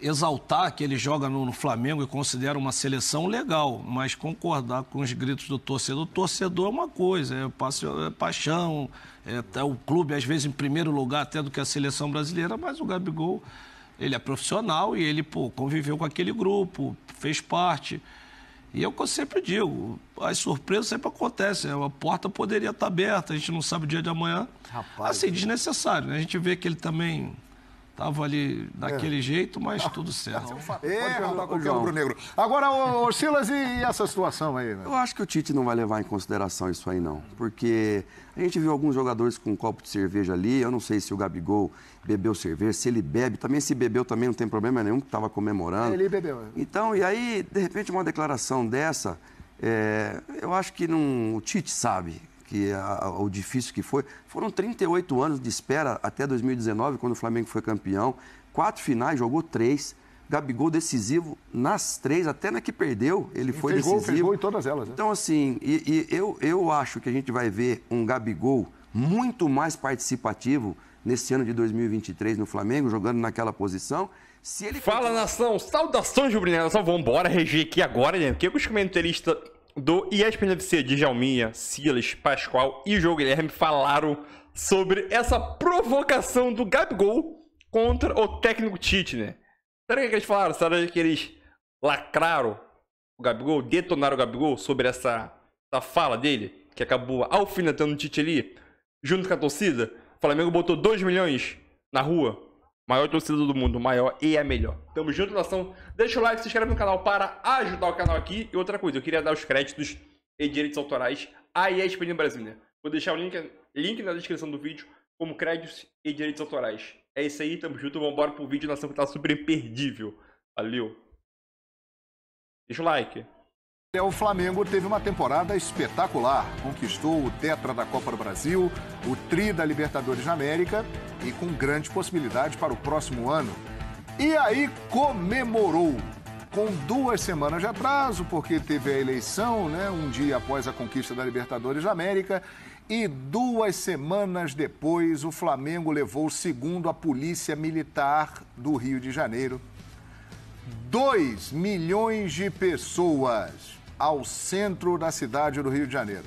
exaltar que ele joga no, no, Flamengo e considera uma seleção legal, mas concordar com os gritos do torcedor. O torcedor é uma coisa, é, é paixão, é, é, o clube às vezes em primeiro lugar até do que a seleção brasileira, mas o Gabigol, ele é profissional e ele pô, conviveu com aquele grupo, fez parte. E é o que eu sempre digo, as surpresas sempre acontecem, a porta poderia estar aberta, a gente não sabe o dia de amanhã. Rapaz, assim, desnecessário, né? A gente vê que ele também Estava ali daquele é. jeito, mas tudo certo. É, perguntar qualquer negro. Agora, ô, ô, Silas, e essa situação aí? Eu acho que o Tite não vai levar em consideração isso aí, não. Porque a gente viu alguns jogadores com um copo de cerveja ali. Eu não sei se o Gabigol bebeu cerveja, se ele bebe. Também se bebeu também não tem problema nenhum, que estava comemorando. Ele bebeu. É. Então, e aí, de repente, uma declaração dessa, é, eu acho que não, o Tite sabe que a, o difícil que foi. Foram 38 anos de espera até 2019, quando o Flamengo foi campeão. Quatro finais, jogou três. Gabigol decisivo nas três, até na que perdeu, ele foi fez decisivo. Gol, fez gol em todas elas. Né? Então, assim, e, e eu, eu acho que a gente vai ver um Gabigol muito mais participativo nesse ano de 2023 no Flamengo, jogando naquela posição. Se ele Fala, nação! Saudações! Nação, vamos embora reger aqui agora, né? Porque os comentaristas do ESPN FC de Jalminha, Silas, Pascoal e João Guilherme falaram sobre essa provocação do Gabigol contra o técnico Tite, né? Será que eles falaram? Será que eles lacraram o Gabigol, detonaram o Gabigol sobre essa, essa fala dele, que acabou alfinetando o Tite ali, junto com a torcida? O Flamengo botou 2 milhões na rua Maior torcida do mundo, maior e a melhor. Tamo junto, nação. Deixa o like, se inscreve no canal para ajudar o canal aqui. E outra coisa, eu queria dar os créditos e direitos autorais à ESPN Brasil, né? Vou deixar o link, link na descrição do vídeo como créditos e direitos autorais. É isso aí, tamo junto. Vambora pro vídeo, nação, que tá super imperdível. Valeu. Deixa o like. O Flamengo teve uma temporada espetacular. Conquistou o Tetra da Copa do Brasil, o Tri da Libertadores da América e com grande possibilidade para o próximo ano. E aí comemorou com duas semanas de atraso, porque teve a eleição, né, um dia após a conquista da Libertadores da América, e duas semanas depois o Flamengo levou, segundo a Polícia Militar do Rio de Janeiro, 2 milhões de pessoas ao centro da cidade do Rio de Janeiro.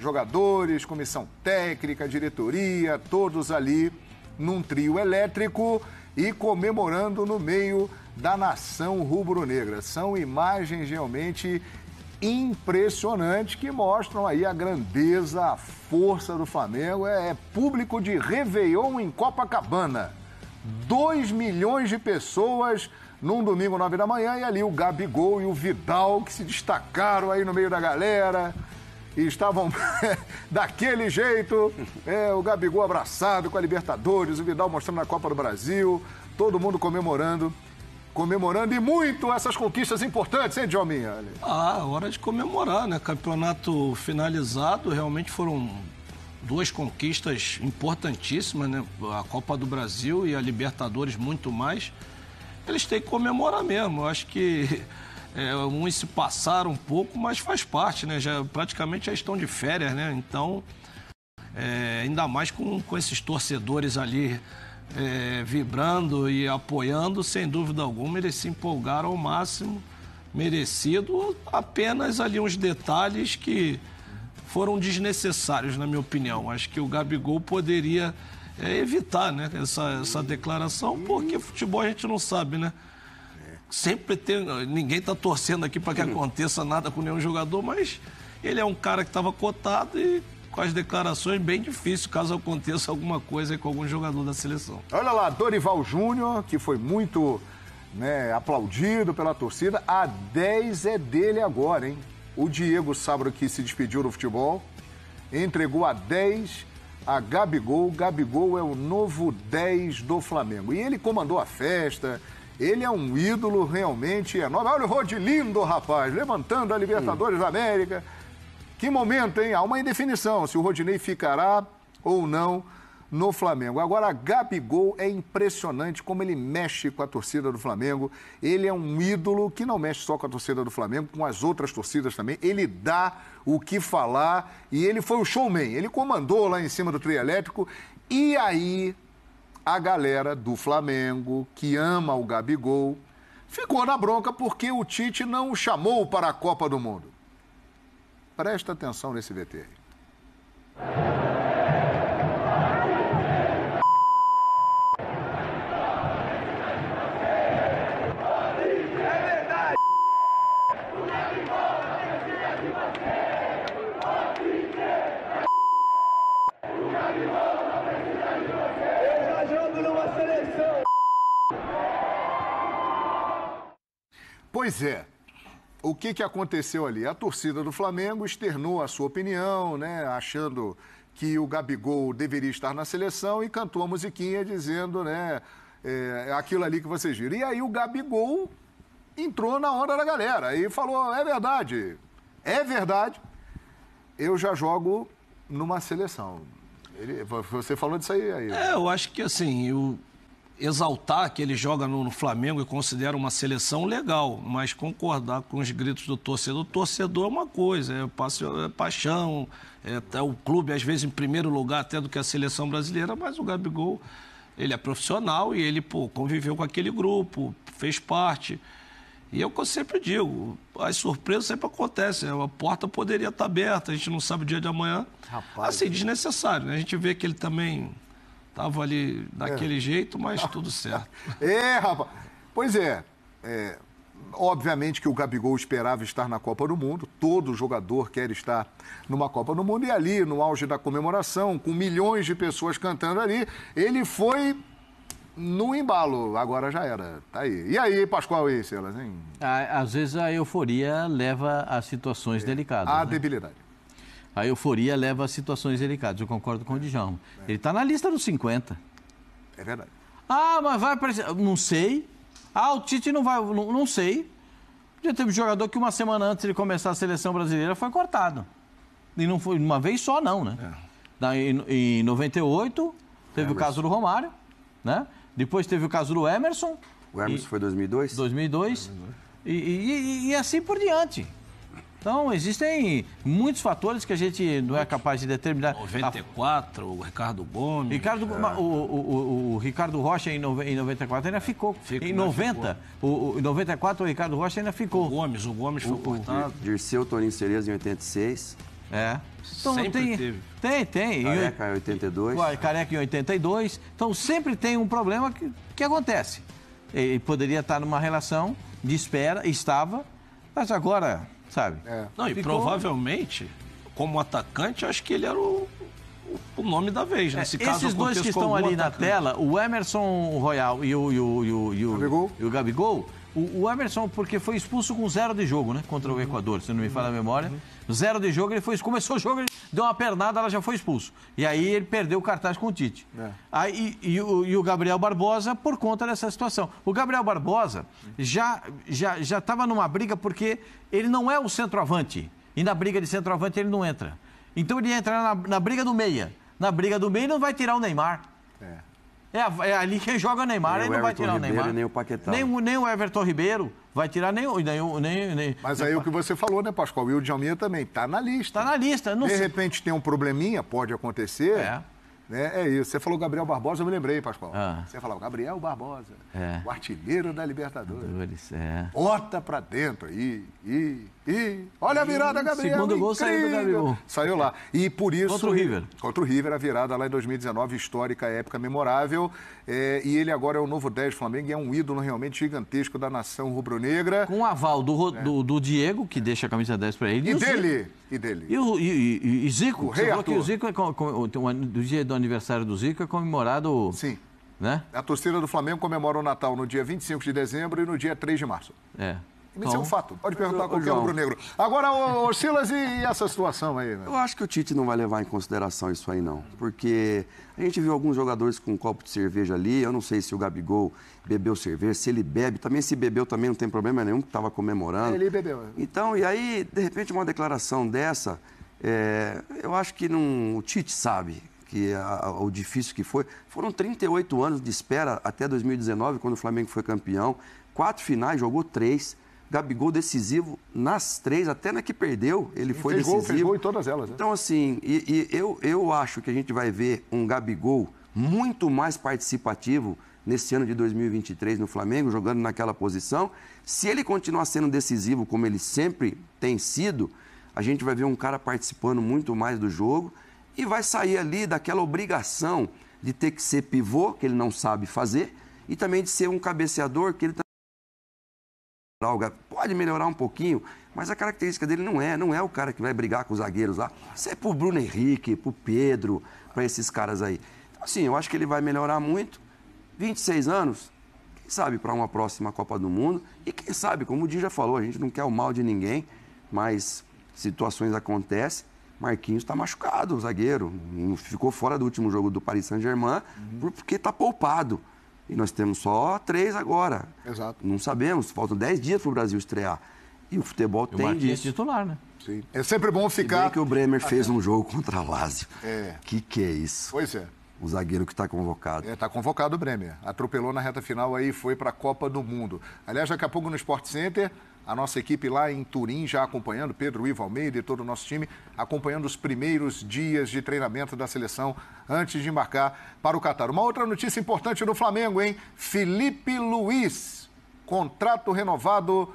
Jogadores, comissão técnica, diretoria, todos ali num trio elétrico e comemorando no meio da nação rubro-negra. São imagens realmente impressionantes que mostram aí a grandeza, a força do Flamengo. É, é público de Réveillon em Copacabana. 2 milhões de pessoas num domingo, nove da manhã, e ali o Gabigol e o Vidal, que se destacaram aí no meio da galera. E estavam daquele jeito, é, o Gabigol abraçado com a Libertadores, o Vidal mostrando na Copa do Brasil, todo mundo comemorando comemorando e muito essas conquistas importantes, hein, Djalminha? Ah, hora de comemorar, né? Campeonato finalizado, realmente foram duas conquistas importantíssimas, né? A Copa do Brasil e a Libertadores muito mais eles têm que comemorar mesmo. Eu acho que é, uns se passaram um pouco, mas faz parte, né? Já, praticamente já estão de férias, né? Então, é, ainda mais com, com esses torcedores ali é, vibrando e apoiando, sem dúvida alguma, eles se empolgaram ao máximo, merecido. Apenas ali uns detalhes que foram desnecessários, na minha opinião. Acho que o Gabigol poderia é evitar né, essa, essa declaração, porque futebol a gente não sabe, né? Sempre tem. Ninguém está torcendo aqui para que aconteça nada com nenhum jogador, mas ele é um cara que estava cotado e com as declarações bem difícil caso aconteça alguma coisa com algum jogador da seleção. Olha lá, Dorival Júnior, que foi muito né, aplaudido pela torcida, a 10 é dele agora, hein? O Diego Sábado que se despediu do futebol, entregou a 10 a Gabigol. Gabigol é o novo 10 do Flamengo. E ele comandou a festa. Ele é um ídolo realmente enorme. Olha o Rodilindo, rapaz, levantando a Libertadores da América. Que momento, hein? Há uma indefinição se o Rodinei ficará ou não no Flamengo. Agora, Gabigol é impressionante como ele mexe com a torcida do Flamengo. Ele é um ídolo que não mexe só com a torcida do Flamengo, com as outras torcidas também. Ele dá o que falar e ele foi o showman. Ele comandou lá em cima do trio elétrico. E aí, a galera do Flamengo, que ama o Gabigol, ficou na bronca porque o Tite não o chamou para a Copa do Mundo. Presta atenção nesse VT aí. Pois é. O que, que aconteceu ali? A torcida do Flamengo externou a sua opinião, né, achando que o Gabigol deveria estar na seleção e cantou a musiquinha dizendo, né, é, aquilo ali que vocês viram. E aí o Gabigol entrou na onda da galera e falou: é verdade, é verdade, eu já jogo numa seleção. Ele, você falou disso aí, aí. É, eu acho que assim, eu exaltar que ele joga no, no, Flamengo e considera uma seleção legal, mas concordar com os gritos do torcedor, torcedor é uma coisa, é, é paixão, é, é, o clube às vezes em primeiro lugar até do que a seleção brasileira, mas o Gabigol, ele é profissional e ele pô, conviveu com aquele grupo, fez parte. E é o que eu sempre digo, as surpresas sempre acontecem, a porta poderia estar aberta, a gente não sabe o dia de amanhã. Rapaz, assim, desnecessário, né? A gente vê que ele também Tava ali daquele é. jeito, mas tudo certo. é, rapaz. Pois é, é. Obviamente que o Gabigol esperava estar na Copa do Mundo, todo jogador quer estar numa Copa do Mundo, e ali, no auge da comemoração, com milhões de pessoas cantando ali, ele foi no embalo, agora já era. Tá aí. E aí, Pascoal e Silas, hein? Às vezes a euforia leva a situações é. delicadas. A né? debilidade a euforia leva a situações delicadas. Eu concordo com o Djalma. Ele está na lista dos 50. É verdade. Ah, mas vai aparecer. Não sei. Ah, o Tite não vai. Não, não sei. Já teve jogador que uma semana antes de começar a seleção brasileira foi cortado. E não foi uma vez só, não, né? É. Em, em 98, teve Emerson. o caso do Romário, né? Depois teve o caso do Emerson. O Emerson e, foi 2002? 2002. 2002. E, e, e assim por diante. Então, existem muitos fatores que a gente não é capaz de determinar. 94, o Ricardo Gomes. Ricardo, é. o, o, o, Ricardo Rocha em, 94 ainda ficou. Fico, em 90, ficou. O, em 94 o Ricardo Rocha ainda ficou. O Gomes, o Gomes foi cortado. Dirceu Toninho Cereza em 86. É. Então, sempre tem, teve. Tem, tem. Careca em 82. Careca em 82. Então sempre tem um problema que, que acontece. Ele poderia estar numa relação de espera, estava, mas agora sabe? É. Não, e Ficou... provavelmente, como atacante, acho que ele era o, o nome da vez, né? É, esses dois que estão ali atacante. na tela, o Emerson Royal e o, e o, e o, e o, Gabigol. E o Gabigol, o, o, Emerson, porque foi expulso com zero de jogo, né? Contra o Equador, se não me falha a memória. Zero de jogo, ele foi começou o jogo, ele deu uma pernada, ela já foi expulso. E aí ele perdeu o cartaz com o Tite. É. Aí, e, e, o, e, o, Gabriel Barbosa por conta dessa situação. O Gabriel Barbosa já já já estava numa briga porque ele não é o centroavante. E na briga de centroavante ele não entra. Então ele ia entrar na, na briga do meia. Na briga do meia ele não vai tirar o Neymar. É. É, é ali quem joga o Neymar, nem ele não vai tirar Ribeiro, o Neymar. Nem o Paquetá. Nem, nem o Everton Ribeiro vai tirar nem o. Nem, nem, nem, Mas aí o que você falou, né, Pascoal? E o Djalminha também, tá na lista. Tá na lista. Não De repente tem um probleminha, pode acontecer. É. Né? É isso. Você falou Gabriel Barbosa, eu me lembrei, Pascoal. Ah. Você falou Gabriel Barbosa, é. o artilheiro da Libertadores. É. Bota pra dentro aí. E, e, olha a virada, Gabriel. Segundo gol saiu do Gabriel. Saiu lá. E por isso. Contra o River. Contra o River, a virada lá em 2019, histórica, época memorável. É, e ele agora é o novo 10 do Flamengo e é um ídolo realmente gigantesco da nação rubro-negra. Com o aval do, é. do, do, Diego, que deixa a camisa 10 para ele. E, e dele. E dele. E, o, e, e, Zico. O rei Arthur. que o Zico é com, com, do dia do aniversário do Zico é comemorado. Sim. Né? A torcida do Flamengo comemora o Natal no dia 25 de dezembro e no dia 3 de março. É. Isso então, é um fato. Pode perguntar a qualquer rubro-negro. Agora, ô, Silas, e essa situação aí? Né? Eu acho que o Tite não vai levar em consideração isso aí, não. Porque a gente viu alguns jogadores com um copo de cerveja ali. Eu não sei se o Gabigol bebeu cerveja, se ele bebe. Também se bebeu também não tem problema nenhum, que estava comemorando. Ele bebeu. É. Então, e aí, de repente, uma declaração dessa, é, eu acho que não, o Tite sabe que a, o difícil que foi. Foram 38 anos de espera até 2019, quando o Flamengo foi campeão. Quatro finais, jogou três. Gabigol decisivo nas três, até na que perdeu, ele foi fez decisivo. Gol, fez gol em todas elas. Né? Então, assim, e, e eu, eu acho que a gente vai ver um Gabigol muito mais participativo nesse ano de 2023 no Flamengo, jogando naquela posição. Se ele continuar sendo decisivo como ele sempre tem sido, a gente vai ver um cara participando muito mais do jogo e vai sair ali daquela obrigação de ter que ser pivô, que ele não sabe fazer, e também de ser um cabeceador que ele pode melhorar um pouquinho, mas a característica dele não é, não é o cara que vai brigar com os zagueiros lá. Isso é pro Bruno Henrique, pro Pedro, para esses caras aí. Então, assim, eu acho que ele vai melhorar muito. 26 anos, quem sabe para uma próxima Copa do Mundo. E quem sabe, como o Di já falou, a gente não quer o mal de ninguém, mas situações acontecem. Marquinhos está machucado, o zagueiro. Ficou fora do último jogo do Paris Saint-Germain uhum. porque está poupado. E nós temos só três agora. Exato. Não sabemos, faltam dez dias para o Brasil estrear. E o futebol e tem o disso. titular, né? Sim. É sempre bom ficar. E bem que o Bremer fez um jogo contra a Lazio. É. Que que é isso? Pois é. O zagueiro que está convocado. Está é, convocado o Bremer. Atropelou na reta final aí e foi para a Copa do Mundo. Aliás, daqui a pouco no Sport Center, a nossa equipe lá em Turim já acompanhando, Pedro Ivo Almeida e todo o nosso time, acompanhando os primeiros dias de treinamento da seleção antes de embarcar para o Catar. Uma outra notícia importante no Flamengo, hein? Felipe Luiz, contrato renovado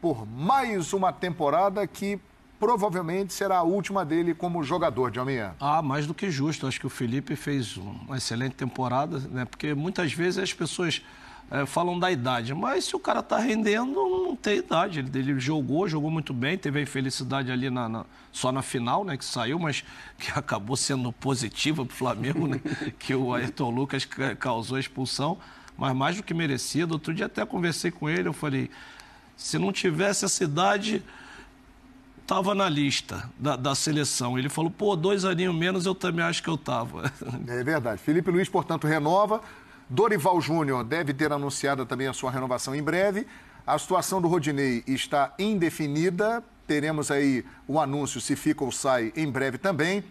por mais uma temporada que provavelmente será a última dele como jogador, de Almeida. Ah, mais do que justo. Acho que o Felipe fez uma excelente temporada, né? Porque muitas vezes as pessoas é, falam da idade, mas se o cara está rendendo, não tem idade. Ele, ele, jogou, jogou muito bem, teve a infelicidade ali na, na, só na final, né, que saiu, mas que acabou sendo positiva para o Flamengo, né, que o Ayrton Lucas causou a expulsão, mas mais do que merecido. Outro dia até conversei com ele, eu falei, se não tivesse essa idade, estava na lista da, da, seleção. Ele falou, pô, dois aninhos menos eu também acho que eu estava. É verdade. Felipe Luiz, portanto, renova. Dorival Júnior deve ter anunciado também a sua renovação em breve. A situação do Rodinei está indefinida. Teremos aí o anúncio se fica ou sai em breve também.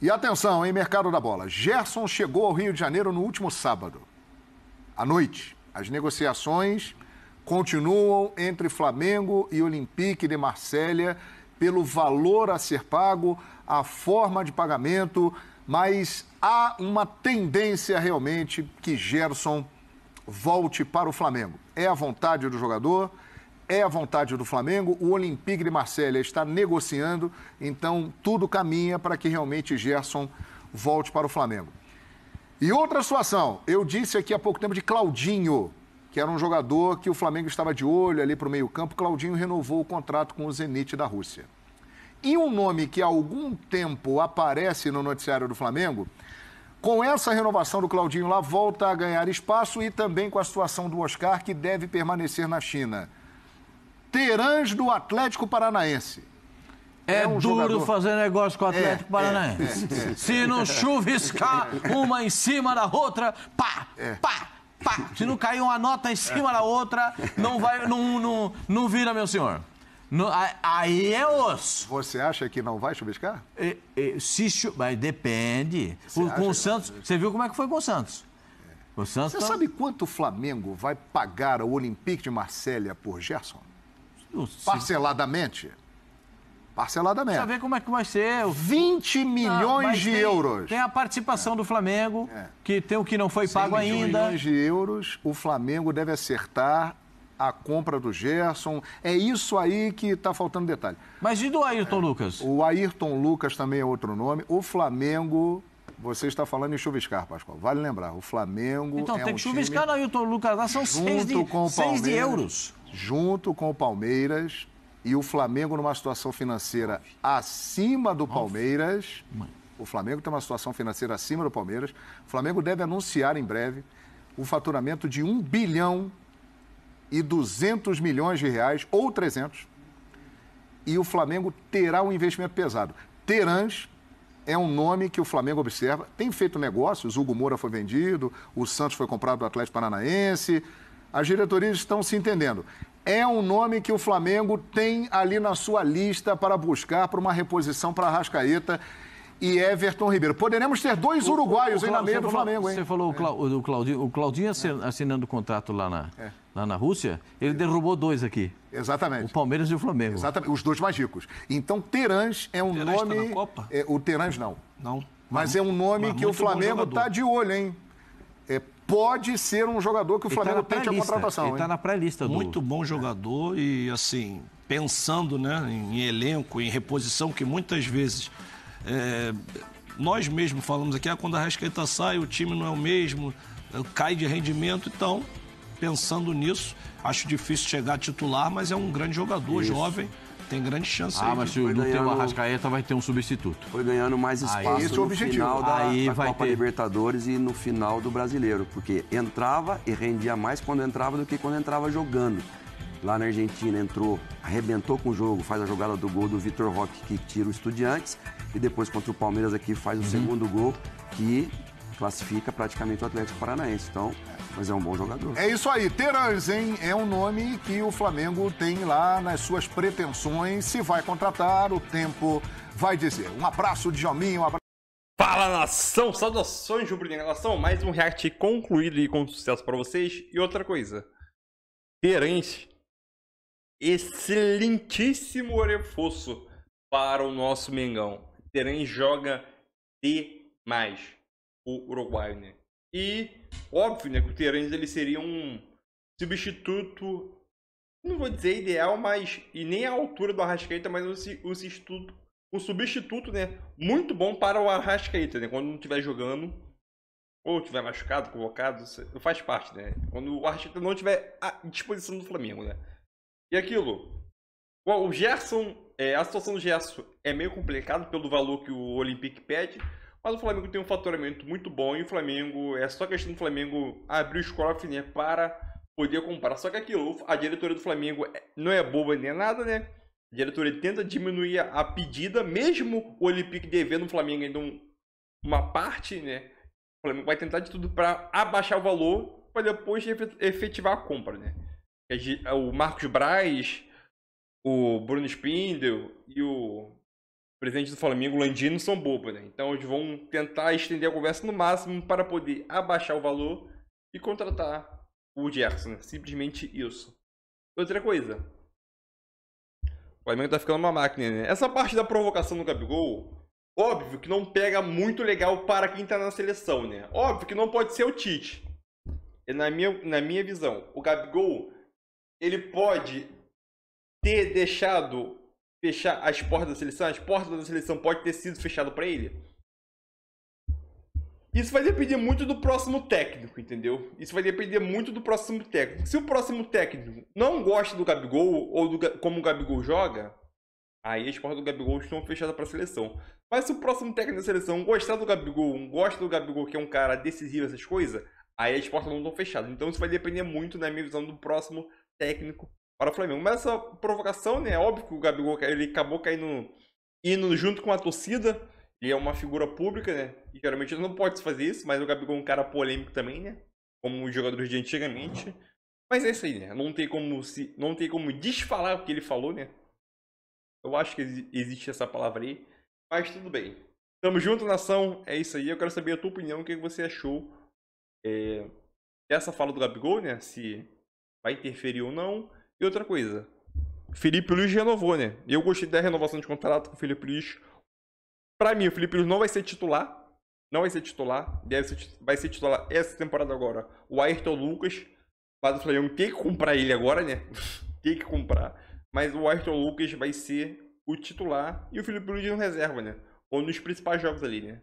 E atenção, em mercado da bola. Gerson chegou ao Rio de Janeiro no último sábado, à noite. As negociações continuam entre Flamengo e Olympique de Marselha pelo valor a ser pago, a forma de pagamento mas há uma tendência realmente que Gerson volte para o Flamengo. É a vontade do jogador, é a vontade do Flamengo. O Olympique de Marselha está negociando, então tudo caminha para que realmente Gerson volte para o Flamengo. E outra situação, eu disse aqui há pouco tempo de Claudinho, que era um jogador que o Flamengo estava de olho ali para o meio-campo. Claudinho renovou o contrato com o Zenit da Rússia. E um nome que há algum tempo aparece no noticiário do Flamengo, com essa renovação do Claudinho lá, volta a ganhar espaço e também com a situação do Oscar, que deve permanecer na China. Terãs do Atlético Paranaense. É, é um duro jogador... fazer negócio com o Atlético é, Paranaense. É, é, é. Se não chuviscar uma em cima da outra, pá, é. pá, pá. Se não cair uma nota em cima da outra, não vai, não, não, não vira, meu senhor. No, aí é osso. Você acha que não vai chuviscar? E, e, se chu... Mas depende. O, com o Santos, você viu como é que foi com o Santos? É. O Santos você tá... sabe quanto o Flamengo vai pagar ao Olympique de Marselha por Gerson? Parceladamente? Parceladamente. Ver como é que vai ser. 20 milhões ah, de tem, euros. Tem a participação é. do Flamengo, é. que tem o que não foi pago ainda. milhões de euros, o Flamengo deve acertar a compra do Gerson. É isso aí que está faltando detalhe. Mas e do Ayrton é, Lucas? O Ayrton Lucas também é outro nome. O Flamengo. Você está falando em chuviscar, Pascoal. Vale lembrar, o Flamengo. Então é tem um que chuviscar no Ayrton Lucas. Lá são seis de, seis de euros. Junto com o Palmeiras. E o Flamengo numa situação financeira acima do Palmeiras. O Flamengo tem uma situação financeira acima do Palmeiras. O Flamengo deve anunciar em breve o faturamento de um bilhão e 200 milhões de reais, ou 300, e o Flamengo terá um investimento pesado. Terãs é um nome que o Flamengo observa, tem feito negócios, o Hugo Moura foi vendido, o Santos foi comprado do Atlético Paranaense, as diretorias estão se entendendo. É um nome que o Flamengo tem ali na sua lista para buscar para uma reposição para a Rascaeta e Everton Ribeiro. Poderemos ter dois uruguaios o, o, o, aí na meia do Flamengo, hein? Você falou é. o, Claudinho, o Claudinho assinando o contrato lá na, é. Lá na Rússia, ele derrubou dois aqui. Exatamente. O Palmeiras e o Flamengo. Exatamente, os dois mais ricos. Então, Terãs é um Terãs nome... Tá na Copa? É, o Terãs não. Não. Mas é um nome Mas que o Flamengo está de olho, hein? É, pode ser um jogador que o tá Flamengo tá tente a contratação. Ele está na pré-lista do... Muito bom jogador e, assim, pensando né, em elenco, em reposição, que muitas vezes é, nós mesmos falamos aqui, ah, quando a Rascaeta sai, o time não é o mesmo, cai de rendimento, então, pensando nisso, acho difícil chegar a titular, mas é um grande jogador, Isso. jovem tem grande chance ah, aí. mas se não ganhando... tem o Arrascaeta, vai ter um substituto. Foi ganhando mais espaço aí, esse é no objetivo. final da, aí da vai Copa ter... Libertadores e no final do Brasileiro. Porque entrava e rendia mais quando entrava do que quando entrava jogando. Lá na Argentina entrou, arrebentou com o jogo, faz a jogada do gol do Vitor Roque que tira o Estudiantes e depois contra o Palmeiras aqui faz o uhum. segundo gol que classifica praticamente o Atlético Paranaense. Então, mas é um bom jogador. É isso aí. Terãs, hein? É um nome que o Flamengo tem lá nas suas pretensões. Se vai contratar, o tempo vai dizer. Um abraço, Djalminho. Um abraço. Fala nação, saudações rubro nação, mais um react concluído e com sucesso para vocês. E outra coisa, Terãs, excelentíssimo reforço para o nosso Mengão. Terãs joga demais o uruguaio, né? E óbvio, né, que o Terence ele seria um substituto, não vou dizer ideal, mas e nem a altura do Arrascaeta, mas um, um substituto, um substituto, né, muito bom para o Arrascaeta, né, quando não estiver jogando ou estiver machucado, convocado, faz parte, né? Quando o Arrascaeta não estiver à disposição do Flamengo, né? E aquilo, o Gerson, é, a situação do Gerson é meio complicado pelo valor que o Olympique pede, mas o Flamengo tem um faturamento muito bom e o Flamengo, é só questão do Flamengo abrir o cofres né, para poder comprar. Só que aquilo, a diretoria do Flamengo é, não é boba nem nada, né? A diretoria tenta diminuir a pedida, mesmo o Olympique devendo o Flamengo ainda um, uma parte, né? O Flamengo vai tentar de tudo para abaixar o valor para depois efetivar a compra, né? O Marcos Braz, o Bruno Spindel e o presidente do Flamengo, Landino, são bobos, né? Então eles vão tentar estender a conversa no máximo para poder abaixar o valor e contratar o Gerson. Né? Simplesmente isso. Outra coisa. O Flamengo tá ficando uma máquina, né? Essa parte da provocação no Gabigol, óbvio que não pega muito legal para quem tá na seleção, né? Óbvio que não pode ser o Tite. Na minha, na minha visão, o Gabigol, ele pode ter deixado fechar as portas da seleção, as portas da seleção pode ter sido fechado para ele. Isso vai depender muito do próximo técnico, entendeu? Isso vai depender muito do próximo técnico. Se o próximo técnico não gosta do Gabigol ou do, como o Gabigol joga, aí as portas do Gabigol estão fechadas para a seleção. Mas se o próximo técnico da seleção gostar do Gabigol, gosta do Gabigol, que é um cara decisivo, essas coisas, aí as portas não estão fechadas. Então isso vai depender muito, na minha visão, do próximo técnico para o Flamengo. Mas essa provocação, né? É óbvio que o Gabigol ele acabou caindo indo junto com a torcida. Ele é uma figura pública, né? E geralmente não pode fazer isso, mas o Gabigol é um cara polêmico também, né? Como os jogadores de antigamente. Mas é isso aí, né? Não tem como se não tem como desfalar o que ele falou, né? Eu acho que existe essa palavra aí, mas tudo bem. Tamo junto, nação. É isso aí. Eu quero saber a tua opinião, o que você achou é, dessa fala do Gabigol, né? Se vai interferir ou não. E outra coisa, Felipe Luiz renovou, né? Eu gostei da renovação de contrato com o Felipe Luiz. Pra mim, o Felipe Luiz não vai ser titular. Não vai ser titular. Deve ser, vai ser titular essa temporada agora. O Ayrton Lucas. Mas o Flamengo tem que comprar ele agora, né? tem que comprar. Mas o Ayrton Lucas vai ser o titular. E o Felipe Luiz no reserva, né? Ou nos principais jogos ali, né?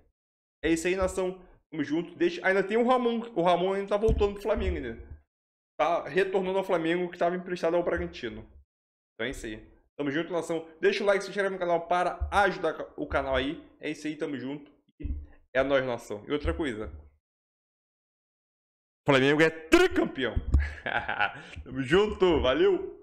É isso aí, nação. Tamo junto. Deixa... Ainda tem o Ramon. O Ramon ainda tá voltando pro Flamengo, né? Tá retornando ao Flamengo que estava emprestado ao Bragantino. Então é isso aí. Tamo junto, nação. Deixa o like, se inscreve no canal para ajudar o canal aí. É isso aí, tamo junto. É nós, nação. E outra coisa. O Flamengo é tricampeão. tamo junto, valeu!